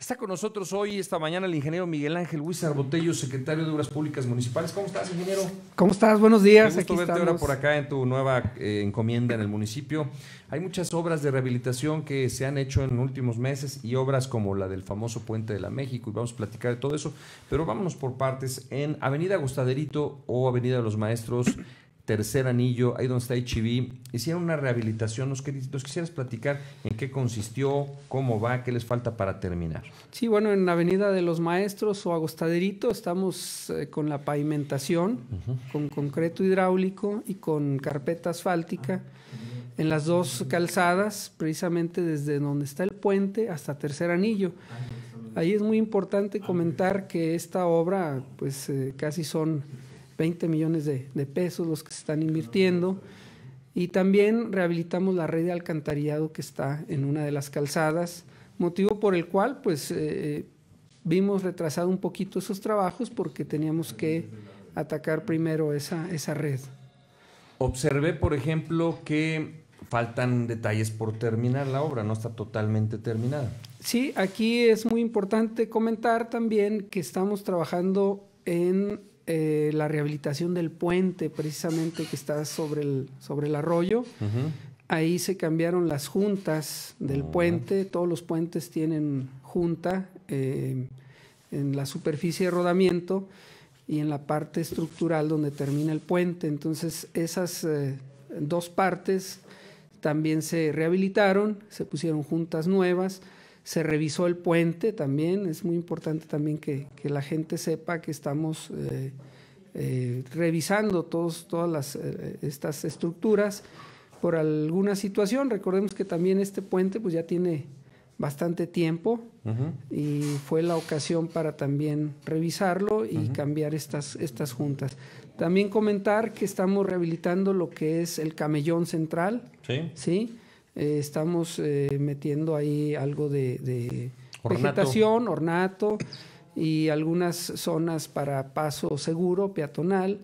Está con nosotros hoy, esta mañana, el ingeniero Miguel Ángel Huizar Botello, secretario de Obras Públicas Municipales. ¿Cómo estás, ingeniero? ¿Cómo estás? Buenos días. Qué gusto verte ahora por acá en tu nueva eh, encomienda en el municipio. Hay muchas obras de rehabilitación que se han hecho en últimos meses y obras como la del famoso Puente de la México y vamos a platicar de todo eso, pero vámonos por partes. En Avenida Agostaderito o Avenida de los Maestros, tercer anillo, ahí donde está HB, hicieron una rehabilitación. Nos, nos, quisieras platicar en qué consistió, cómo va, qué les falta para terminar. Sí, bueno, en la Avenida de los Maestros o Agostaderito estamos eh, con la pavimentación, uh -huh. con concreto hidráulico y con carpeta asfáltica en las dos calzadas, precisamente desde donde está el puente hasta tercer anillo. Ahí es muy importante comentar que esta obra, pues eh, casi son 20 millones de, de, pesos los que se están invirtiendo. Y también rehabilitamos la red de alcantarillado que está en una de las calzadas, motivo por el cual pues eh, vimos retrasado un poquito esos trabajos porque teníamos que atacar primero esa, esa red. Observé, por ejemplo, que faltan detalles por terminar la obra, no está totalmente terminada. Sí, aquí es muy importante comentar también que estamos trabajando en eh, la rehabilitación del puente, precisamente que está sobre el, sobre el arroyo. Uh -huh. Ahí se cambiaron las juntas del uh -huh. puente, todos los puentes tienen junta eh, en la superficie de rodamiento y en la parte estructural donde termina el puente. Entonces, esas eh, dos partes también se rehabilitaron, se pusieron juntas nuevas se revisó el puente también, es muy importante también que, que la gente sepa que estamos eh, eh, revisando todos, todas las, eh, estas estructuras por alguna situación. Recordemos que también este puente pues ya tiene bastante tiempo uh -huh. y fue la ocasión para también revisarlo y uh -huh. cambiar estas, estas juntas. También comentar que estamos rehabilitando lo que es el camellón central. Sí. ¿sí? Eh, estamos eh, metiendo ahí algo de, de ornato. vegetación, ornato y algunas zonas para paso seguro, peatonal,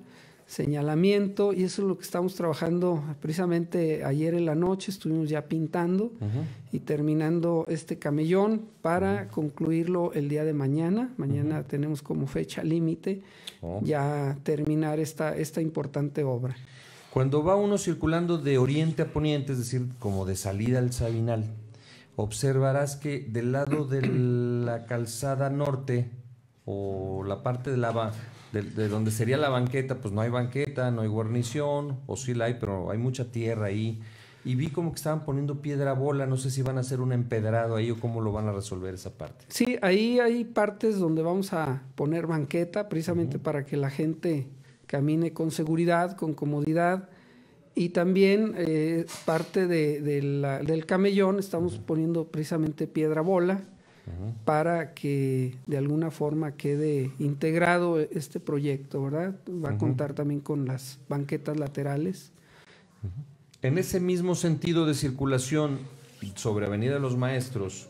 señalamiento, y eso es lo que estamos trabajando precisamente ayer en la noche, estuvimos ya pintando uh -huh. y terminando este camellón para uh -huh. concluirlo el día de mañana. Mañana uh -huh. tenemos como fecha límite oh. ya terminar esta, esta importante obra. Cuando va uno circulando de oriente a poniente, es decir, como de salida al Sabinal, observarás que del lado de la calzada norte o la parte de la de, de, donde sería la banqueta, pues no hay banqueta, no hay guarnición, o sí la hay, pero hay mucha tierra ahí. Y vi como que estaban poniendo piedra bola, no sé si van a hacer un empedrado ahí o cómo lo van a resolver esa parte. Sí, ahí hay partes donde vamos a poner banqueta, precisamente uh -huh. para que la gente camine con seguridad, con comodidad. Y también eh, parte de, de la, del camellón estamos uh -huh. poniendo precisamente piedra bola uh -huh. para que de alguna forma quede integrado este proyecto, ¿verdad? Va a uh -huh. contar también con las banquetas laterales. En ese mismo sentido de circulación sobre Avenida de los Maestros,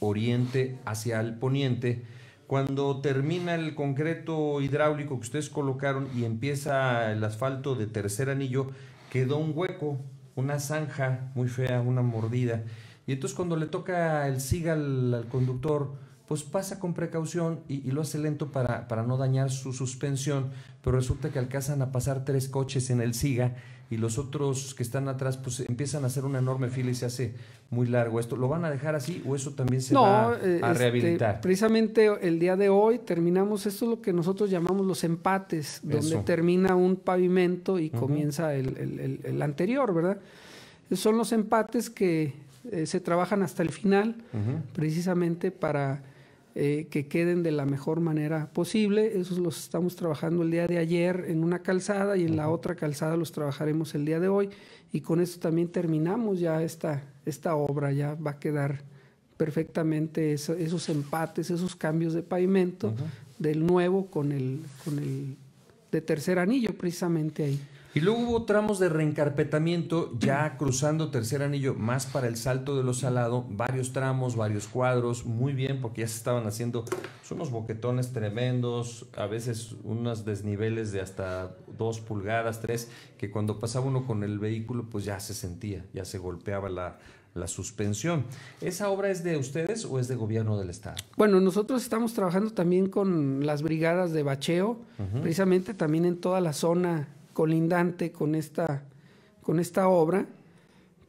oriente hacia el poniente, cuando termina el concreto hidráulico que ustedes colocaron y empieza el asfalto de tercer anillo, quedó un hueco, una zanja muy fea, una mordida. Y entonces cuando le toca el siga al, conductor, pues pasa con precaución y, y, lo hace lento para, para no dañar su suspensión, pero resulta que alcanzan a pasar tres coches en el SIGA y los otros que están atrás pues empiezan a hacer una enorme fila y se hace muy largo esto. ¿Lo van a dejar así o eso también se no, va a este, rehabilitar? Precisamente el día de hoy terminamos, esto es lo que nosotros llamamos los empates, donde eso. termina un pavimento y uh -huh. comienza el, el, el, el, anterior, ¿verdad? Son los empates que eh, se trabajan hasta el final, uh -huh. precisamente para eh, que queden de la mejor manera posible. Esos los estamos trabajando el día de ayer en una calzada y en la otra calzada los trabajaremos el día de hoy. Y con esto también terminamos ya esta, esta obra, ya va a quedar perfectamente eso, esos empates, esos cambios de pavimento uh -huh. del nuevo con el, con el de tercer anillo, precisamente ahí. Y luego hubo tramos de reencarpetamiento ya cruzando tercer anillo más para el salto de los salado, varios tramos, varios cuadros, muy bien porque ya se estaban haciendo unos boquetones tremendos, a veces unos desniveles de hasta dos pulgadas, tres, que cuando pasaba uno con el vehículo pues ya se sentía, ya se golpeaba la, la suspensión. ¿Esa obra es de ustedes o es de gobierno del Estado? Bueno, nosotros estamos trabajando también con las brigadas de bacheo, precisamente también en toda la zona colindante con esta, con esta obra,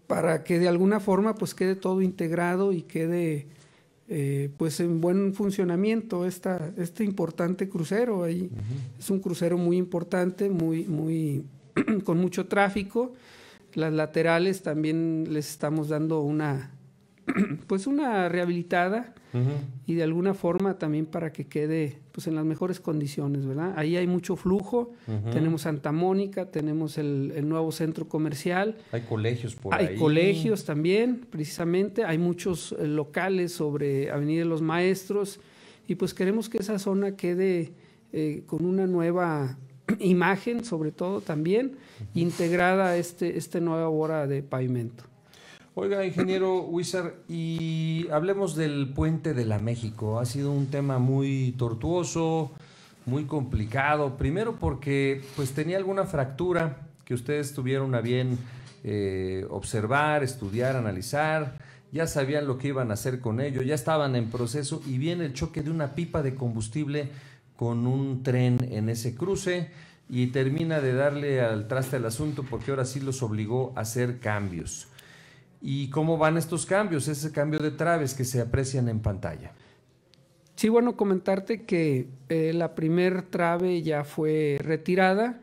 para que de alguna forma pues quede todo integrado y quede eh, pues en buen funcionamiento esta, este importante crucero. Ahí Es un crucero muy importante, muy, muy con mucho tráfico las laterales también les estamos dando una, pues una rehabilitada y de alguna forma también para que quede pues en las mejores condiciones, ¿verdad? Ahí hay mucho flujo, tenemos Santa Mónica, tenemos el, nuevo centro comercial. Hay colegios por ahí. Hay colegios también, precisamente, hay muchos eh, locales sobre Avenida de los Maestros y pues queremos que esa zona quede eh, con una nueva imagen, sobre todo también, integrada a este, esta nueva obra de pavimento. Oiga, ingeniero Wizard, y hablemos del puente de la México. Ha sido un tema muy tortuoso, muy complicado. Primero porque pues tenía alguna fractura que ustedes tuvieron a bien eh, observar, estudiar, analizar. Ya sabían lo que iban a hacer con ello, ya estaban en proceso y viene el choque de una pipa de combustible con un tren en ese cruce y termina de darle al traste al asunto porque ahora sí los obligó a hacer cambios. ¿Y cómo van estos cambios? Ese cambio de traves que se aprecian en pantalla. Sí, bueno, comentarte que eh, la primer trave ya fue retirada.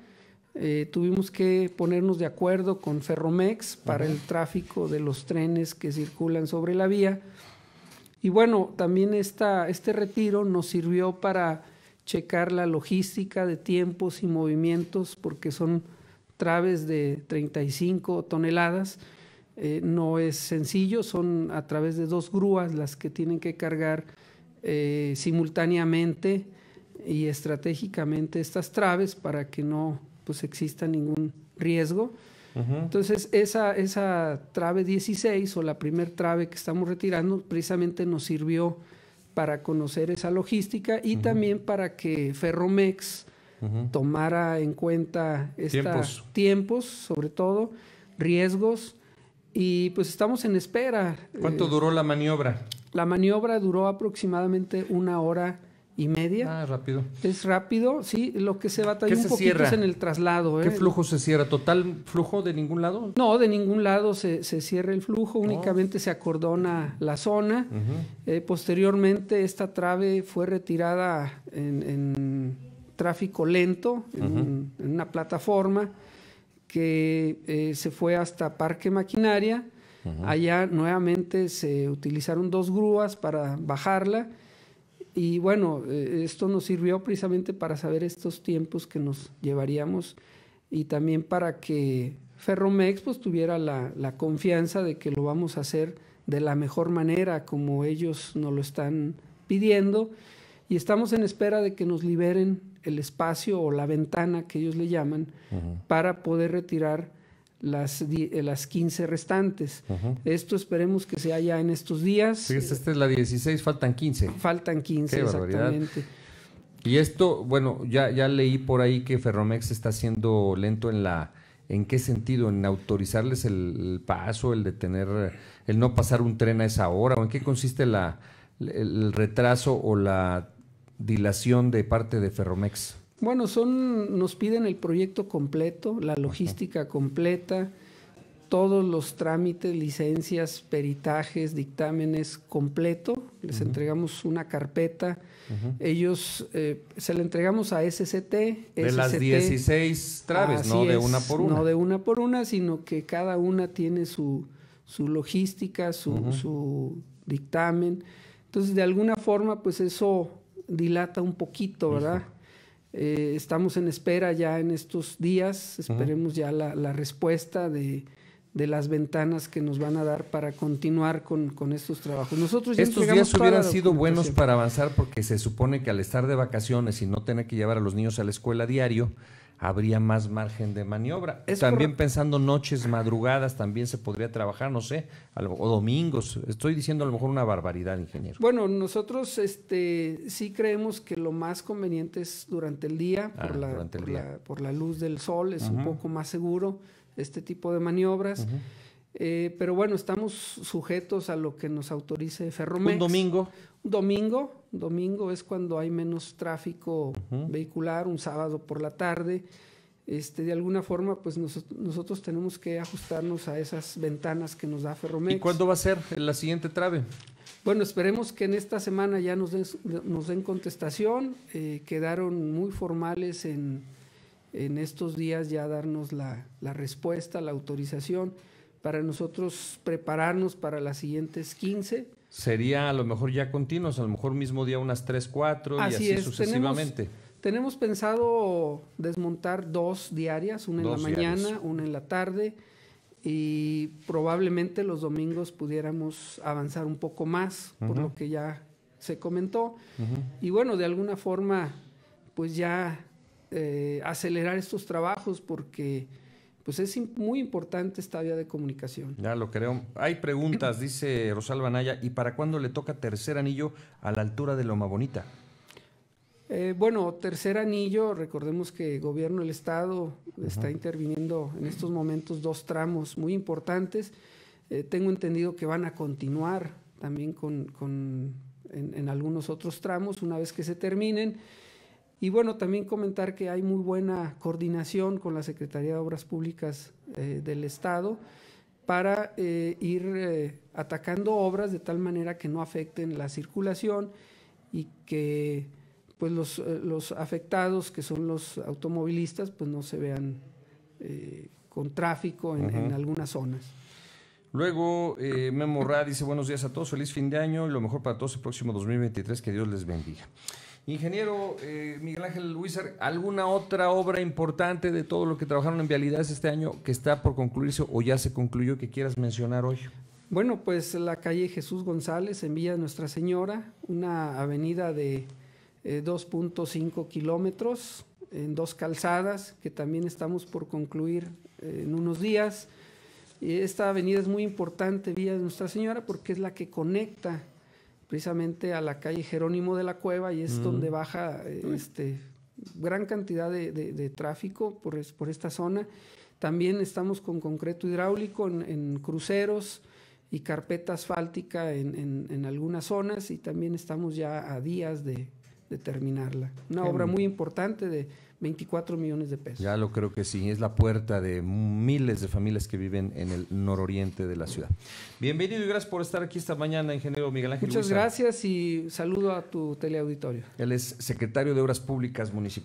Eh, tuvimos que ponernos de acuerdo con Ferromex para el tráfico de los trenes que circulan sobre la vía. Y bueno, también esta, este retiro nos sirvió para checar la logística de tiempos y movimientos porque son traves de 35 toneladas. Eh, no es sencillo, son a través de dos grúas las que tienen que cargar eh, simultáneamente y estratégicamente estas traves para que no pues, exista ningún riesgo. Entonces, esa, esa trave 16 o la primer trave que estamos retirando precisamente nos sirvió para conocer esa logística y también para que Ferromex tomara en cuenta estos tiempos. sobre todo, riesgos, y pues estamos en espera. ¿Cuánto eh, duró la maniobra? La maniobra duró aproximadamente una hora y media. Ah, rápido. Es rápido, sí. Lo que se va también un poquito es en el traslado. ¿Qué ¿eh? flujo se cierra? ¿Total flujo de ningún lado? No, de ningún lado se, cierra el flujo, únicamente se acordona la zona. Eh, posteriormente, esta trave fue retirada en, tráfico lento, en, una plataforma que eh, se fue hasta Parque Maquinaria. Allá nuevamente se utilizaron dos grúas para bajarla. Y bueno, eh, esto nos sirvió precisamente para saber estos tiempos que nos llevaríamos y también para que Ferromex pues, tuviera la, la, confianza de que lo vamos a hacer de la mejor manera como ellos nos lo están pidiendo. Y estamos en espera de que nos liberen el espacio o la ventana que ellos le llaman para poder retirar las, eh, las 15 restantes. Esto esperemos que se haya en estos días. esta es la 16, faltan 15. Faltan 15, exactamente. Y esto, bueno, ya, ya leí por ahí que Ferromex está siendo lento en la... ¿En qué sentido? ¿En autorizarles el, paso, el detener, el no pasar un tren a esa hora? ¿O en qué consiste la, el retraso o la dilación de parte de Ferromex? Bueno, son, nos piden el proyecto completo, la logística completa, todos los trámites, licencias, peritajes, dictámenes completo. Les entregamos una carpeta. Ellos eh, se la entregamos a SCT. De las 16 traves, no de una por una. No de una por una, sino que cada una tiene su, su logística, su, su dictamen. Entonces, de alguna forma, pues eso dilata un poquito, ¿verdad? Eh, estamos en espera ya en estos días, esperemos ya la, respuesta de, las ventanas que nos van a dar para continuar con, estos trabajos. Nosotros estos días hubieran sido buenos para avanzar porque se supone que al estar de vacaciones y no tener que llevar a los niños a la escuela diario, habría más margen de maniobra. también pensando noches, madrugadas, también se podría trabajar, no sé, o domingos. Estoy diciendo a lo mejor una barbaridad, ingeniero. Bueno, nosotros este, sí creemos que lo más conveniente es durante el día, por, ah, la, por, La, luz del sol, es un poco más seguro este tipo de maniobras. Eh, pero bueno, estamos sujetos a lo que nos autorice Ferromex. ¿Un domingo? Un domingo, domingo es cuando hay menos tráfico vehicular, un sábado por la tarde. Este, de alguna forma, pues nosotros tenemos que ajustarnos a esas ventanas que nos da Ferromex. ¿Y cuándo va a ser la siguiente trave? Bueno, esperemos que en esta semana ya nos den, nos den contestación. Eh, quedaron muy formales en, en, estos días ya darnos la, la respuesta, la autorización para nosotros prepararnos para las siguientes 15. Sería a lo mejor ya continuos, a lo mejor mismo día unas 3, 4 y así sucesivamente. Tenemos, pensado desmontar dos diarias, una en la mañana, una en la tarde y probablemente los domingos pudiéramos avanzar un poco más, por lo que ya se comentó. Y bueno, de alguna forma, pues ya eh, acelerar estos trabajos porque pues es muy importante esta vía de comunicación. Ya lo creo. Hay preguntas, dice Rosalba Naya, ¿y para cuándo le toca tercer anillo a la altura de Loma Bonita? Eh, bueno, tercer anillo, recordemos que el gobierno del Estado está interviniendo en estos momentos dos tramos muy importantes. Eh, tengo entendido que van a continuar también con, en, en algunos otros tramos una vez que se terminen. Y bueno, también comentar que hay muy buena coordinación con la Secretaría de Obras Públicas eh, del Estado para eh, ir eh, atacando obras de tal manera que no afecten la circulación y que pues los, los afectados, que son los automovilistas, pues no se vean con tráfico en, en, algunas zonas. Luego, Memo Ra dice buenos días a todos, feliz fin de año y lo mejor para todos el próximo 2023, que Dios les bendiga. Ingeniero eh, Miguel Ángel Luisar, ¿alguna otra obra importante de todo lo que trabajaron en vialidades este año que está por concluirse o ya se concluyó que quieras mencionar hoy? Bueno, pues la calle Jesús González en Villa Nuestra Señora, una avenida de 2.5 eh, kilómetros en dos calzadas que también estamos por concluir eh, en unos días. Esta avenida es muy importante, Villa Nuestra Señora, porque es la que conecta precisamente a la calle Jerónimo de la Cueva y es donde baja este, gran cantidad de, tráfico por, por, esta zona. También estamos con concreto hidráulico en, cruceros y carpeta asfáltica en, en, algunas zonas y también estamos ya a días de, terminarla. Una obra muy importante de 24 millones de pesos. Ya lo creo que sí, es la puerta de miles de familias que viven en el nororiente de la ciudad. Bienvenido y gracias por estar aquí esta mañana, ingeniero Miguel Ángel. Muchas gracias y saludo a tu teleauditorio. Él es secretario de Obras Públicas Municipales.